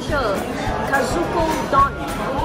special Kazuko Don